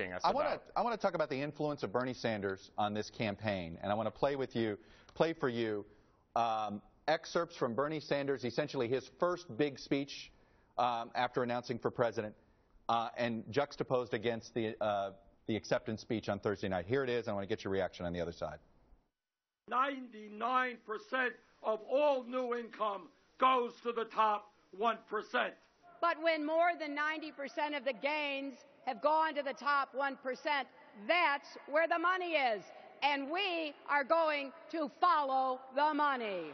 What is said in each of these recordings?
asking us I want to I want to talk about the influence of Bernie Sanders on this campaign, and I want to play with you, play for you um, excerpts from Bernie Sanders, essentially his first big speech um, after announcing for president, uh, and juxtaposed against the uh, the acceptance speech on Thursday night. Here it is. I want to get your reaction on the other side. 99% of all new income goes to the top 1%. But when more than 90% of the gains have gone to the top 1%, that's where the money is. And we are going to follow the money.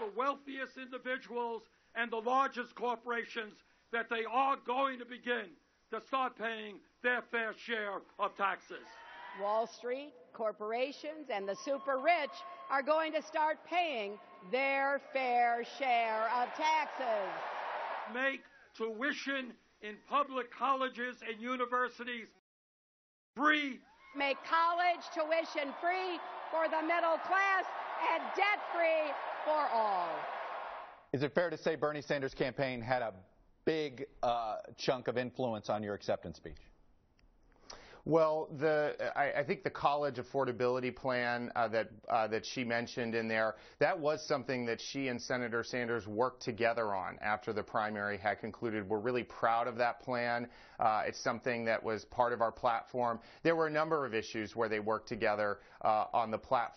The wealthiest individuals and the largest corporations that they are going to begin to start paying their fair share of taxes. Wall Street, corporations, and the super rich are going to start paying their fair share of taxes. Make tuition in public colleges and universities free. Make college tuition free for the middle class and debt free for all. Is it fair to say Bernie Sanders' campaign had a big uh, chunk of influence on your acceptance speech? Well, the I, I, think the college affordability plan uh, that uh, that she mentioned in there that was something that she and Senator Sanders worked together on after the primary had concluded. We're really proud of that plan. Uh, it's something that was part of our platform. There were a number of issues where they worked together uh, on the platform.